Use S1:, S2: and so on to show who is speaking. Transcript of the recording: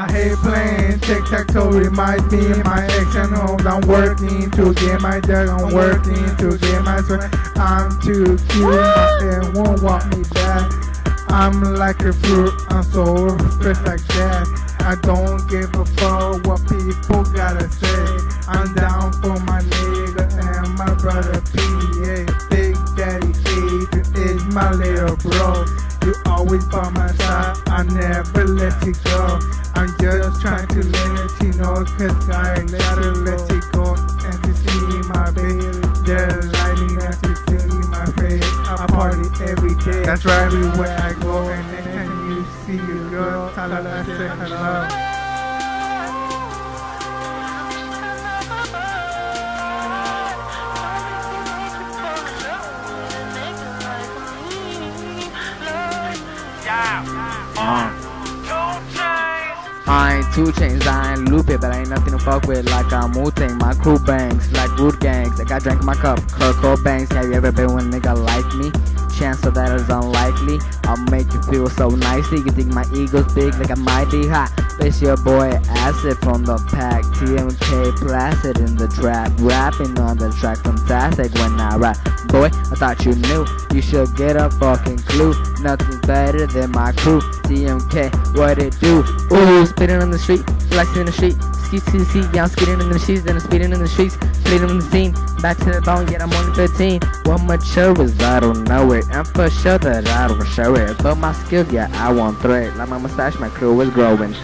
S1: I hate playing tic-tac-toe, reminds me my and homes. I'm working to get my dog, I'm working to get my sweat. I'm too cute, and won't want me back. I'm like a fruit, I'm so fresh like that. I don't give a fuck what people gotta say. I'm down for my nigga and my brother P. Yeah, Big Daddy Adrian is my little bro. You always by my side, I never let you go. I'm just trying to let you know, cause I gotta let you go. And to see my baby, they're lighting up to see my face. I party every day. That's right, everywhere I go. And time you see your girl, tell her I hello.
S2: Uh. I ain't 2 Chainz, I ain't loop it, but I ain't nothing to fuck with like I'm Wu. My crew bangs like root gangs. Like I drank my cup, Kurt Cobain's. Have you ever been with a nigga like me? Chance of that is unlikely. I'll make you feel so nicely. You think my ego's big like a mighty hot. It's your boy Acid from the pack. TMK Placid in the trap. Rapping on the track, fantastic when I rap. Boy, I thought you knew. You should get a fucking clue. Nothing's better than my crew. TMK, what it do? Ooh, spitting on the street, flexing in the street. Ski, ski, ski, yeah, I'm in the sheets, then I'm speeding in the streets, bleeding in the scene. Back to the bone, yet I'm only 13. What mature is I don't know it, and for sure that I don't show it. But my skill, yeah, I won't throw it. Like my mustache, my crew is growing.